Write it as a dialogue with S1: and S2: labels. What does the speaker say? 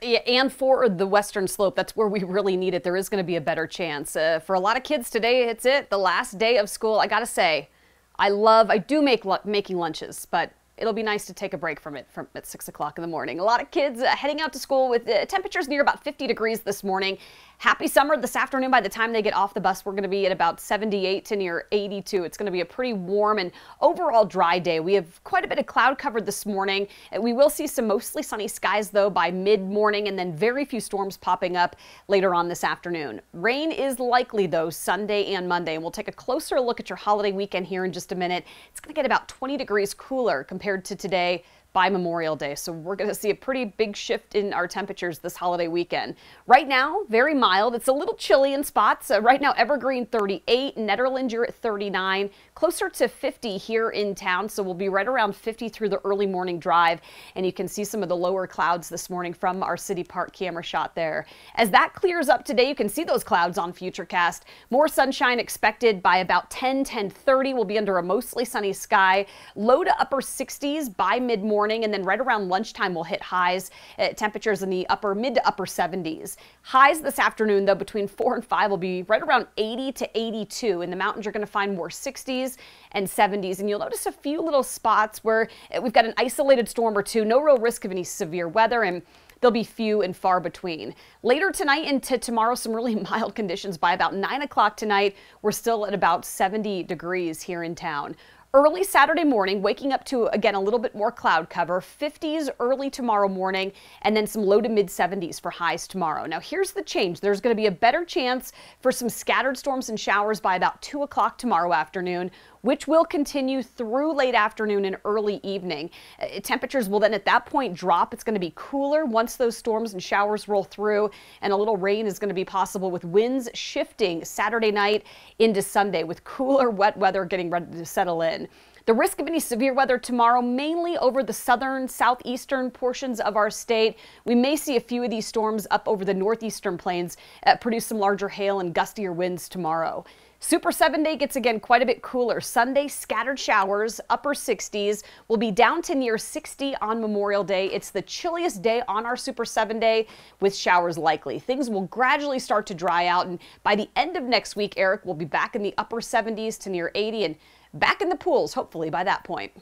S1: Yeah, and for the western slope, that's where we really need it. There is going to be a better chance. Uh, for a lot of kids today, it's it. The last day of school. I got to say, I love, I do make making lunches, but it'll be nice to take a break from it from at 6 o'clock in the morning. A lot of kids uh, heading out to school with uh, temperatures near about 50 degrees this morning. Happy summer this afternoon. By the time they get off the bus, we're going to be at about 78 to near 82. It's going to be a pretty warm and overall dry day. We have quite a bit of cloud cover this morning. Uh, we will see some mostly sunny skies, though, by mid morning, and then very few storms popping up later on this afternoon. Rain is likely, though, Sunday and Monday. And we'll take a closer look at your holiday weekend here in just a minute. It's going to get about 20 degrees cooler compared to today by Memorial Day. So we're going to see a pretty big shift in our temperatures this holiday weekend. Right now, very mild. It's a little chilly in spots. Uh, right now, Evergreen 38, Nederland you're at 39, closer to 50 here in town. So we'll be right around 50 through the early morning drive. And you can see some of the lower clouds this morning from our City Park camera shot there. As that clears up today, you can see those clouds on Futurecast. More sunshine expected by about 10, 10:30. We'll be under a mostly sunny sky. Low to upper 60s by mid-morning morning, and then right around lunchtime, we'll hit highs. Temperatures in the upper mid to upper 70s. Highs this afternoon, though, between 4 and 5 will be right around 80 to 82. In the mountains, you're going to find more 60s and 70s. And you'll notice a few little spots where uh, we've got an isolated storm or two, no real risk of any severe weather. And they'll be few and far between. Later tonight into tomorrow, some really mild conditions by about 9 o'clock tonight. We're still at about 70 degrees here in town. Early Saturday morning, waking up to again a little bit more cloud cover, 50s early tomorrow morning, and then some low to mid 70s for highs tomorrow. Now, here's the change there's going to be a better chance for some scattered storms and showers by about 2 o'clock tomorrow afternoon which will continue through late afternoon and early evening. Uh, temperatures will then at that point drop. It's going to be cooler once those storms and showers roll through, and a little rain is going to be possible with winds shifting Saturday night into Sunday with cooler, wet weather getting ready to settle in. The risk of any severe weather tomorrow mainly over the southern, southeastern portions of our state. We may see a few of these storms up over the northeastern plains uh, produce some larger hail and gustier winds tomorrow. Super 7 day gets again quite a bit cooler. Sunday, scattered showers, upper 60s. will be down to near 60 on Memorial Day. It's the chilliest day on our Super 7 day with showers likely. Things will gradually start to dry out, and by the end of next week, Eric will be back in the upper 70s to near 80 and back in the pools, hopefully, by that point.